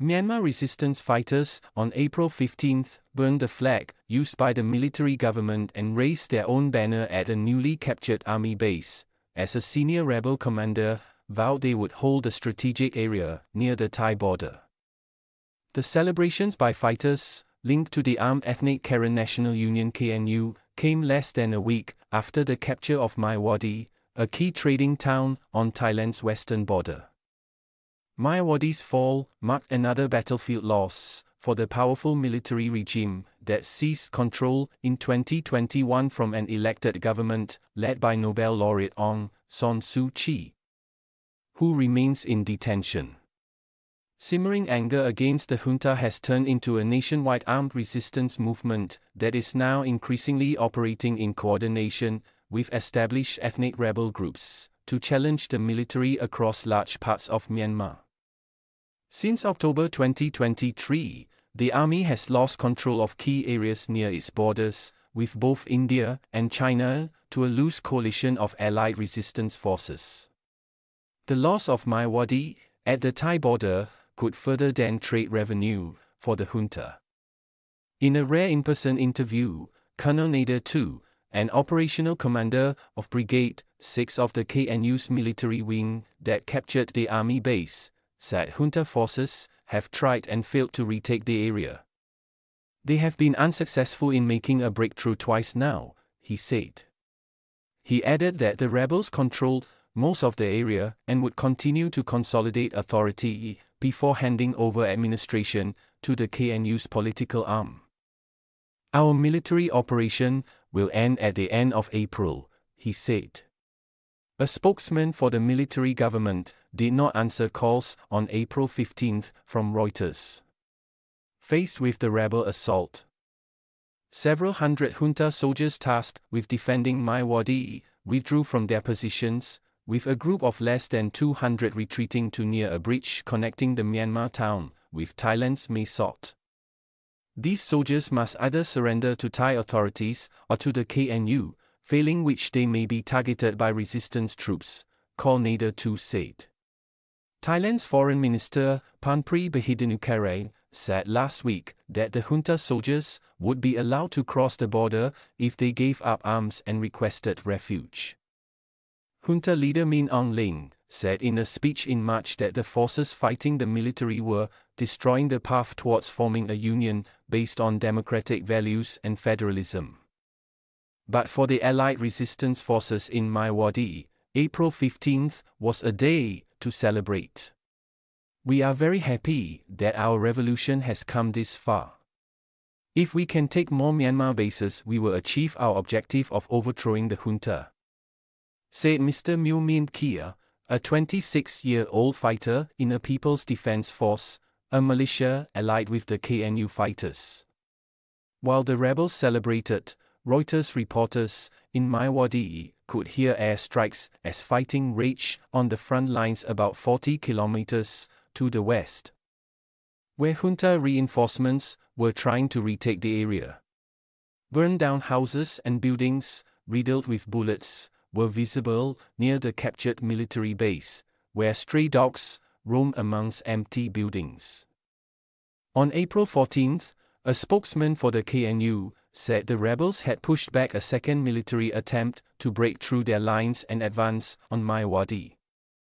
Myanmar resistance fighters, on April 15, burned the flag used by the military government and raised their own banner at a newly captured army base, as a senior rebel commander vowed they would hold a strategic area near the Thai border. The celebrations by fighters, linked to the armed ethnic Karen National Union KNU, came less than a week after the capture of Myawaddy, a key trading town on Thailand's western border. Myawaddy's fall marked another battlefield loss for the powerful military regime that seized control in 2021 from an elected government led by Nobel laureate Aung San Suu Kyi, who remains in detention. Simmering anger against the junta has turned into a nationwide armed resistance movement that is now increasingly operating in coordination with established ethnic rebel groups to challenge the military across large parts of Myanmar. Since October 2023, the army has lost control of key areas near its borders, with both India and China, to a loose coalition of allied resistance forces. The loss of Myawaddy, at the Thai border, could further dent trade revenue for the junta. In a rare in person interview, Colonel Nader II, an operational commander of Brigade 6 of the KNU's military wing that captured the army base, said junta forces have tried and failed to retake the area. They have been unsuccessful in making a breakthrough twice now, he said. He added that the rebels controlled most of the area and would continue to consolidate authority before handing over administration to the KNU's political arm. Our military operation will end at the end of April, he said. A spokesman for the military government did not answer calls on April 15 from Reuters. Faced with the rebel assault, several hundred junta soldiers tasked with defending Myawaddy withdrew from their positions, with a group of less than 200 retreating to near a bridge connecting the Myanmar town with Thailand's Mae Sot. These soldiers must either surrender to Thai authorities or to the KNU, failing which they may be targeted by resistance troops, Col Nader II said. Thailand's Foreign Minister, Parnpree Bahiddha-Nukara, said last week that the junta soldiers would be allowed to cross the border if they gave up arms and requested refuge. Junta leader Min Aung Hlaing said in a speech in March that the forces fighting the military were destroying the path towards forming a union based on democratic values and federalism. But for the Allied resistance forces in Myawaddy, April 15th was a day to celebrate. We are very happy that our revolution has come this far. If we can take more Myanmar bases, we will achieve our objective of overthrowing the junta. Said Mr. Mew Min Kia, a 26 year old fighter in a People's Defense Force, a militia allied with the KNU fighters. While the rebels celebrated, Reuters reporters in Myawaddy could hear airstrikes as fighting raged on the front lines about 40 kilometers to the west, where junta reinforcements were trying to retake the area. Burned down houses and buildings, riddled with bullets, were visible near the captured military base, where stray dogs roam amongst empty buildings. On April 14, a spokesman for the KNU said the rebels had pushed back a second military attempt to break through their lines and advance on Myawaddy.